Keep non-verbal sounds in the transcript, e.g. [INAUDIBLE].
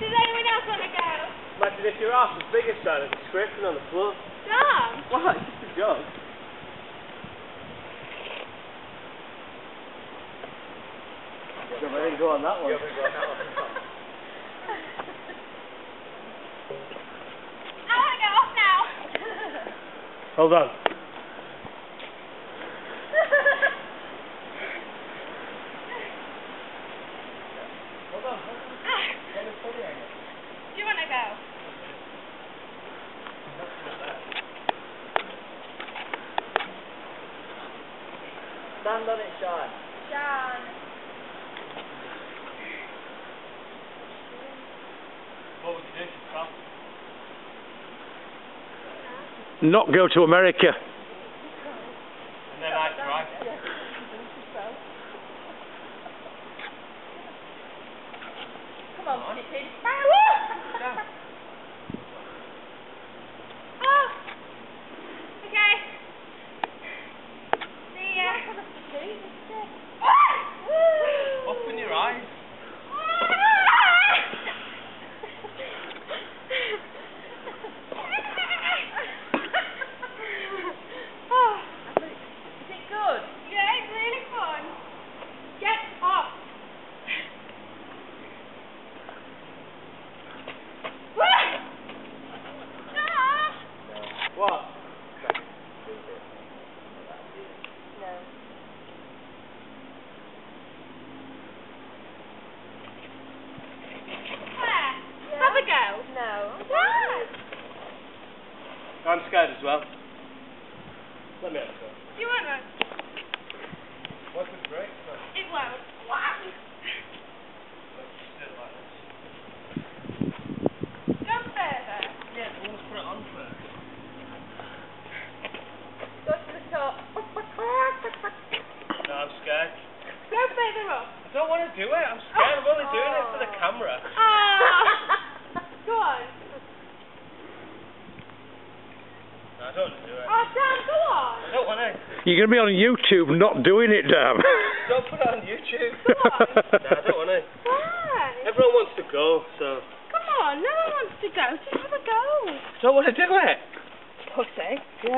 Does anyone else want to go? Imagine if your ass was bigger, son, and scraping on the floor. John! What? It's just a joke. Yeah, I didn't go on that one. [LAUGHS] I want to go off now. Hold on. Hold on. Do you want to go? Stand on it, Sian. John. What would you do if you? Not go to America. And then I cry. Come on, Pippin. Thank you. I'm scared as well. Let me have a go. You want one? What's the break? It won't. Why? Sit like this. Go further. Yeah, but let's put it on first. Go to the top. No, I'm scared. Go further up. I don't want to do it. I'm scared. I'm only doing it for the oh. camera. Ah. Go on. No, I don't do it. Oh, Dan, go on. I don't want to. You're going to be on YouTube not doing it, damn. Don't put it on YouTube. [LAUGHS] Go on. no, I don't want to. Why? Everyone wants to go, so Come on, no one wants to go. Just have a go. Don't want to do it. Pussy. Yeah.